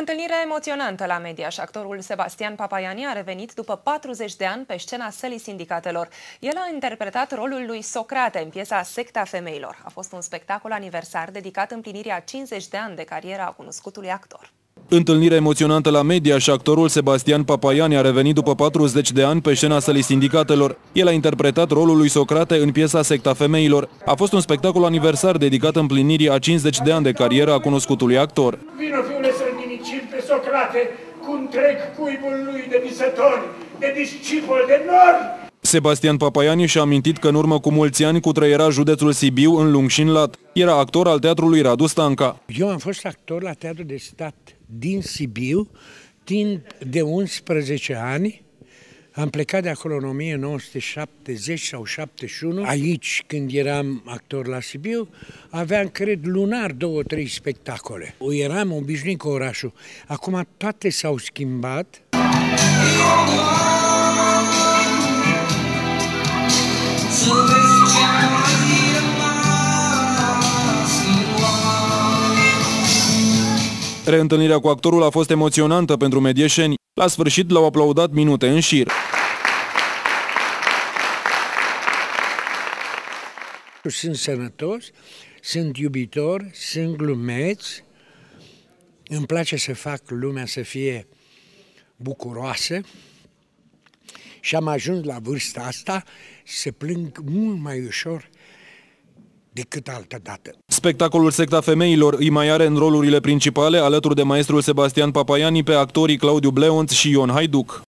Întâlnire emoționantă la media și actorul Sebastian Papaiani a revenit după 40 de ani pe scena sălii sindicatelor. El a interpretat rolul lui Socrate în piesa Secta Femeilor. A fost un spectacol aniversar dedicat împlinirii a 50 de ani de carieră a cunoscutului actor. Întâlnire emoționantă la media și actorul Sebastian Papaiani a revenit după 40 de ani pe scena sălii sindicatelor. El a interpretat rolul lui Socrate în piesa Secta Femeilor. A fost un spectacol aniversar dedicat împlinirii a 50 de ani de carieră a cunoscutului actor. Vino, fiule, să-l nimicim pe Socrate cu întreg cuibul lui de visători, de discipol de nori, Sebastian Papaiani și-a amintit că în urmă cu mulți ani trăiera județul Sibiu în lung și în lat. Era actor al teatrului Radu Stanca. Eu am fost actor la Teatrul de Stat din Sibiu timp de 11 ani. Am plecat de acolo în 1970 sau 71. Aici, când eram actor la Sibiu, aveam, cred, lunar două, trei spectacole. Eram obișnuit cu orașul. Acum toate s-au schimbat. Reîntâlnirea cu actorul a fost emoționantă pentru medieșeni. La sfârșit l-au aplaudat minute în șir. Sunt sănătos, sunt iubitor, sunt glumeț, îmi place să fac lumea să fie bucuroasă și am ajuns la vârsta asta să plâng mult mai ușor decât altă dată. Spectacolul Secta Femeilor îi mai are în rolurile principale, alături de maestrul Sebastian Papaiani, pe actorii Claudiu Bleonț și Ion Haiduc.